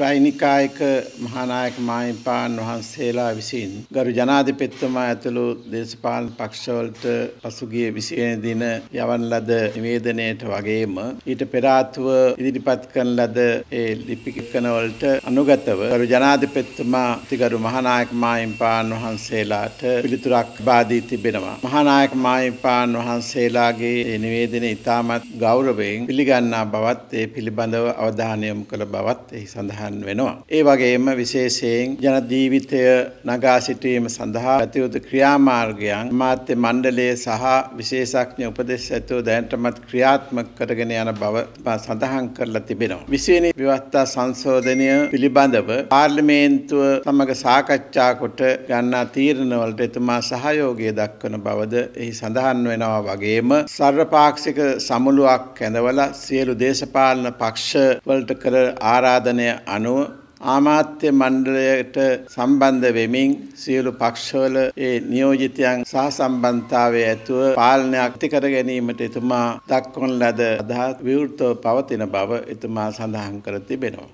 ත්‍රෛනිකායක මහානායක මාහිමිපාණන් වහන්සේලා විසින් ගරු ජනාධිපතිතුමා ඇතුළු දේශපාලන පක්ෂවලට පසුගිය 20 දින යවන ලද නිවේදනයට වගේම ඊට පෙර ආතුව ඉදිරිපත් කරන ලද ඒ ලිපිකන වලට අනුගතව ගරු ජනාධිපතිතුමා තිගරු මහානායක මාහිමිපාණන් වහන්සේලාට පිළිතුරක් ලබා දී තිබෙනවා. මහානායක මාහිමිපාණන් වහන්සේලාගේ ඒ නිවේදනය ඉතාමත් ගෞරවයෙන් පිළිගන්නා බවත් ඒ පිළිබඳව අවධානය යොමු කළ බවත් එහි සඳහන් වෙනවා. ඒ වගේම විශේෂයෙන් ජන ජීවිතය නගා සිටීම සඳහා ගතයුතු ක්‍රියාමාර්ගයන් මාත්‍ය මණ්ඩලය සහ විශේෂඥ උපදෙස් ඇතුව දැනටමත් ක්‍රියාත්මක කරගෙන යන බව සඳහන් කරලා තිබෙනවා. විසිවෙනි ව්‍යවස්ථා සංශෝධනය පිළිබඳව පාර්ලිමේන්තුව සමග සාකච්ඡා කොට ගන්නා තීරණවලට එතුමා සහයෝගය දක්වන බවද එහි සඳහන් වෙනවා වගේම සර්වපාක්ෂික සමුළුවක් කැඳවලා සියලු දේශපාලන පක්ෂ වලට කර ආරාධනය අනුව ආමාත්‍ය මණ්ඩලයට සම්බන්ධ වෙමින් සියලු පක්ෂවල ඒ නියෝජිතයන් සහ සම්බන්ධතාවය ඇතුව පාලනයක් ඇති කර ගැනීමට එතුමා දක්වන ලද අදහස් විවෘතව පවතින බව එතුමා සඳහන් කර තිබෙනවා.